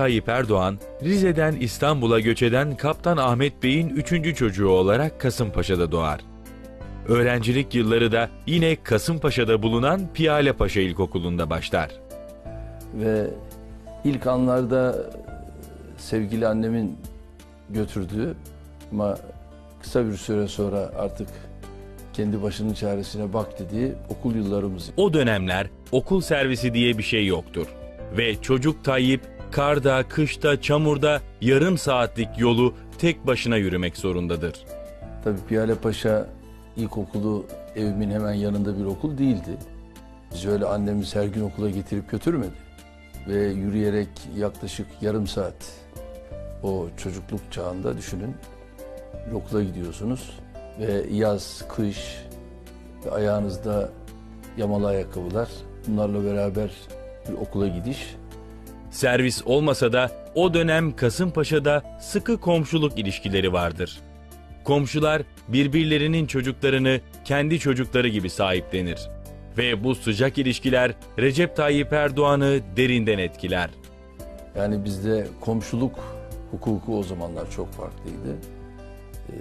Tayyip Erdoğan, Rize'den İstanbul'a göç eden Kaptan Ahmet Bey'in üçüncü çocuğu olarak Kasımpaşa'da doğar. Öğrencilik yılları da yine Kasımpaşa'da bulunan Piyale Paşa İlkokulu'nda başlar. Ve ilk anlarda sevgili annemin götürdüğü ama kısa bir süre sonra artık kendi başının çaresine bak dediği okul yıllarımız. O dönemler okul servisi diye bir şey yoktur. Ve çocuk Tayyip karda, kışta, çamurda yarım saatlik yolu tek başına yürümek zorundadır. Tabii Piyale Paşa İlkokulu evimin hemen yanında bir okul değildi. Biz öyle annemiz her gün okula getirip götürmedi. Ve yürüyerek yaklaşık yarım saat o çocukluk çağında düşünün okula gidiyorsunuz ve yaz, kış ve ayağınızda yamalı ayakkabılar bunlarla beraber bir okula gidiş Servis olmasa da o dönem Kasımpaşa'da sıkı komşuluk ilişkileri vardır. Komşular birbirlerinin çocuklarını kendi çocukları gibi sahiplenir. Ve bu sıcak ilişkiler Recep Tayyip Erdoğan'ı derinden etkiler. Yani bizde komşuluk hukuku o zamanlar çok farklıydı. Ee,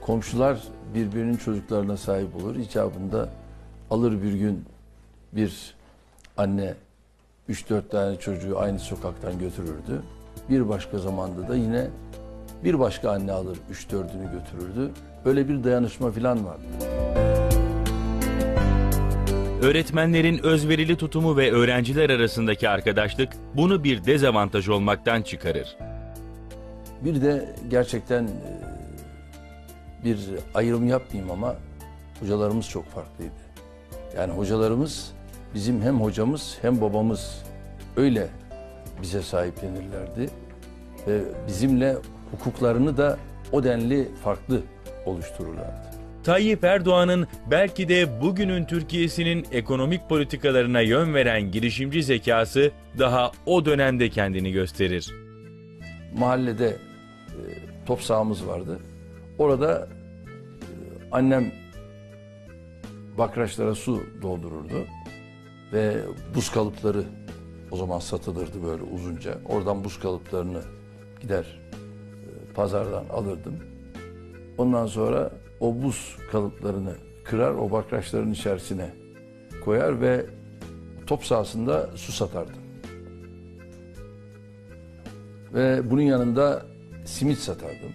komşular birbirinin çocuklarına sahip olur. İcabında alır bir gün bir anne 3-4 tane çocuğu aynı sokaktan götürürdü. Bir başka zamanda da yine bir başka anne alır 3-4'ünü götürürdü. Öyle bir dayanışma falan vardı. Öğretmenlerin özverili tutumu ve öğrenciler arasındaki arkadaşlık bunu bir dezavantaj olmaktan çıkarır. Bir de gerçekten e, bir ayrım yapmayayım ama hocalarımız çok farklıydı. Yani hocalarımız bizim hem hocamız hem babamız öyle bize sahiplenirlerdi. Ve bizimle hukuklarını da o denli farklı oluştururlardı. Tayyip Erdoğan'ın belki de bugünün Türkiye'sinin ekonomik politikalarına yön veren girişimci zekası daha o dönemde kendini gösterir. Mahallede e, top sahamız vardı. Orada e, annem bakraçlara su doldururdu ve buz kalıpları o zaman satılırdı böyle uzunca. Oradan buz kalıplarını gider e, pazardan alırdım. Ondan sonra o buz kalıplarını kırar, o bakraçların içerisine koyar ve top sahasında su satardım. Ve bunun yanında simit satardım.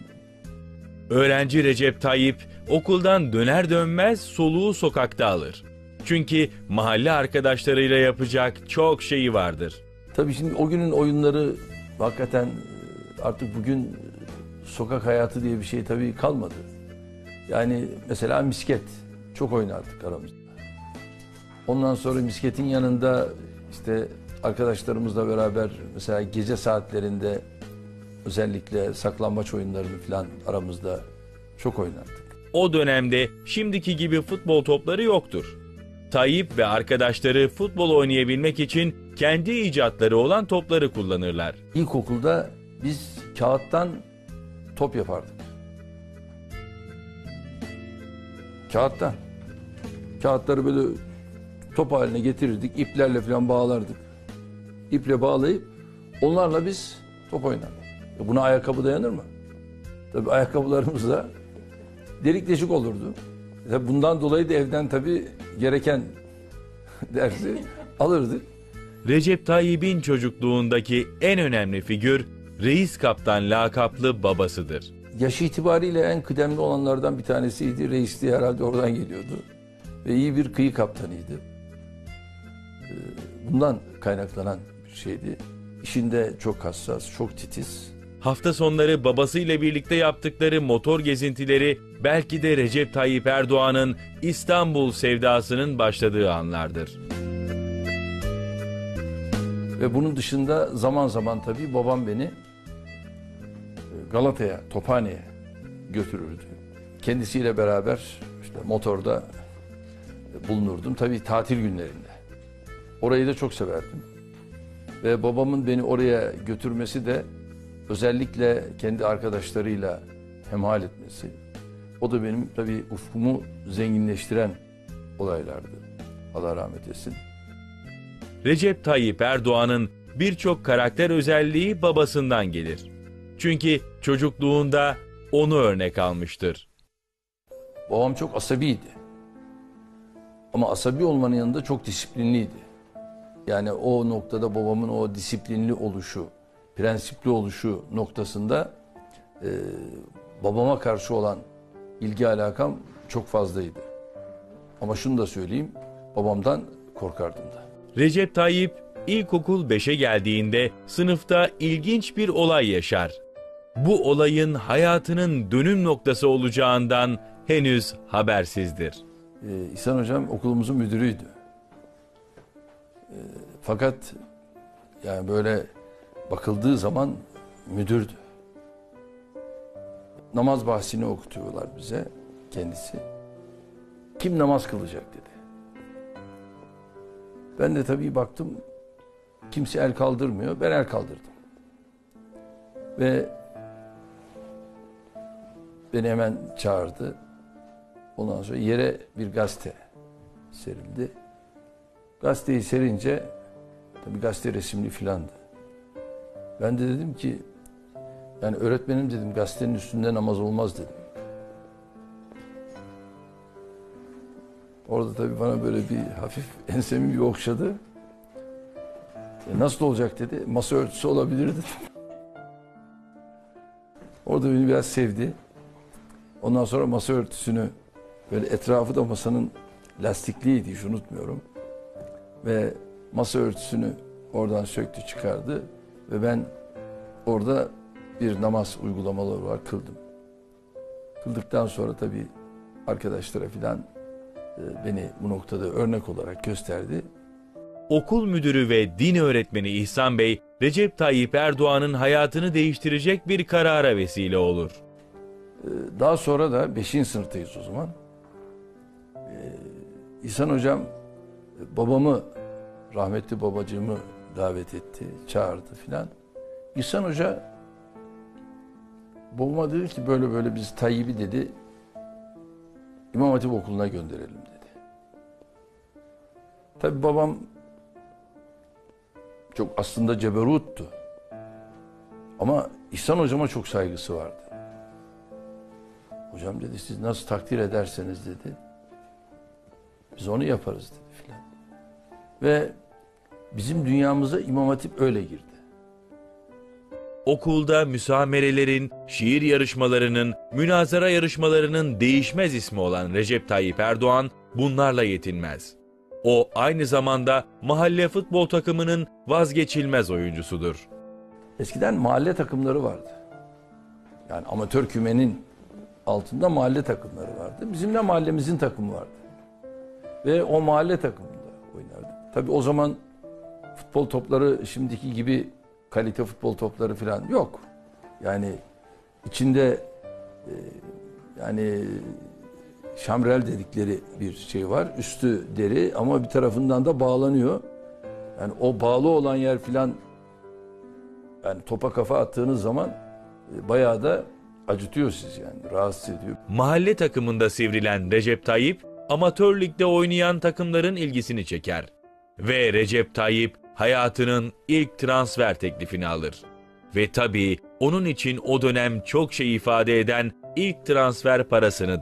Öğrenci Recep Tayyip okuldan döner dönmez soluğu sokakta alır. Çünkü mahalle arkadaşlarıyla yapacak çok şeyi vardır. Tabii şimdi o günün oyunları hakikaten e, artık bugün e, sokak hayatı diye bir şey tabii kalmadı. Yani mesela misket çok oynardık aramızda. Ondan sonra misketin yanında işte arkadaşlarımızla beraber mesela gece saatlerinde özellikle saklambaç oyunlarını falan aramızda çok oynardık. O dönemde şimdiki gibi futbol topları yoktur. Tayyip ve arkadaşları futbol oynayabilmek için kendi icatları olan topları kullanırlar. İlkokulda biz kağıttan top yapardık. Kağıttan. Kağıtları böyle top haline getirirdik, iplerle falan bağlardık. İple bağlayıp onlarla biz top oynardık. E buna ayakkabı dayanır mı? Tabii ayakkabılarımız da delik deşik olurdu. Tabii bundan dolayı da evden tabii gereken dersi alırdık. Recep Tayyip'in çocukluğundaki en önemli figür Reis Kaptan lakaplı babasıdır. Yaş itibariyle en kıdemli olanlardan bir tanesiydi. Reisliği herhalde oradan geliyordu. Ve iyi bir kıyı kaptanıydı. Ee, Bundan kaynaklanan bir şeydi. İşinde çok hassas, çok titiz. Hafta sonları babasıyla birlikte yaptıkları motor gezintileri belki de Recep Tayyip Erdoğan'ın İstanbul sevdasının başladığı anlardır. Ve bunun dışında zaman zaman tabii babam beni e, Galata'ya, Tophane'ye götürürdü. Kendisiyle beraber işte motorda bulunurdum. Tabii tatil günlerinde. Orayı da çok severdim. Ve babamın beni oraya götürmesi de özellikle kendi arkadaşlarıyla hemhal etmesi. O da benim tabii ufkumu zenginleştiren olaylardı. Allah rahmet etsin. Recep Tayyip Erdoğan'ın birçok karakter özelliği babasından gelir. Çünkü çocukluğunda onu örnek almıştır. Babam çok asabiydi. Ama asabi olmanın yanında çok disiplinliydi. Yani o noktada babamın o disiplinli oluşu, prensipli oluşu noktasında e, babama karşı olan ilgi alakam çok fazlaydı. Ama şunu da söyleyeyim, babamdan korkardım da. Recep Tayyip ilkokul 5'e geldiğinde sınıfta ilginç bir olay yaşar. Bu olayın hayatının dönüm noktası olacağından henüz habersizdir. Ee, İhsan Hocam okulumuzun müdürüydü. Ee, fakat yani böyle bakıldığı zaman müdürdü. Namaz bahsini okutuyorlar bize kendisi. Kim namaz kılacak dedi. Ben de tabii baktım kimse el kaldırmıyor. Ben el kaldırdım. Ve beni hemen çağırdı. Ondan sonra yere bir gazete serildi. Gazeteyi serince tabii gazete resimli filandı. Ben de dedim ki yani öğretmenim dedim gazetenin üstünde namaz olmaz dedim. Orada tabii bana böyle bir hafif ensemi bir okşadı. E, nasıl olacak dedi. Masa örtüsü olabilir dedim. Orada beni biraz sevdi. Ondan sonra masa örtüsünü böyle etrafı da masanın lastikliydi hiç unutmuyorum. Ve masa örtüsünü oradan söktü çıkardı ve ben orada bir namaz uygulamaları var kıldım. Kıldıktan sonra tabii arkadaşlara filan e, beni bu noktada örnek olarak gösterdi. Okul müdürü ve din öğretmeni İhsan Bey, Recep Tayyip Erdoğan'ın hayatını değiştirecek bir karara vesile olur. Ee, Daha sonra da 5. sınıftayız o zaman. Ee, İhsan Hocam e, babamı, rahmetli babacığımı davet etti, çağırdı filan. İhsan Hoca babama dedi ki böyle böyle biz Tayyip'i dedi İmam Hatip okuluna gönderelim dedi. Tabi babam çok aslında ceberuttu. Ama İhsan Hocama çok saygısı vardı. Hocam dedi siz nasıl takdir ederseniz dedi. Biz onu yaparız dedi filan. Ve bizim dünyamıza İmam Hatip öyle girdi. Okulda müsamerelerin, şiir yarışmalarının, münazara yarışmalarının değişmez ismi olan Recep Tayyip Erdoğan bunlarla yetinmez. O aynı zamanda mahalle futbol takımının vazgeçilmez oyuncusudur. Eskiden mahalle takımları vardı. Yani amatör kümenin altında mahalle takımları vardı. Bizim de mahallemizin takımı vardı. Ve o mahalle takımında oynardı. Tabii o zaman futbol topları şimdiki gibi kalite futbol topları falan yok. Yani içinde e, yani şamrel dedikleri bir şey var. Üstü deri ama bir tarafından da bağlanıyor. Yani o bağlı olan yer filan yani topa kafa attığınız zaman e, bayağı da acıtıyor sizi yani rahatsız ediyor. Mahalle takımında sivrilen Recep Tayyip, amatör ligde oynayan takımların ilgisini çeker. Ve Recep Tayyip hayatının ilk transfer teklifini alır. Ve tabii onun için o dönem çok şey ifade eden ilk transfer parasını da.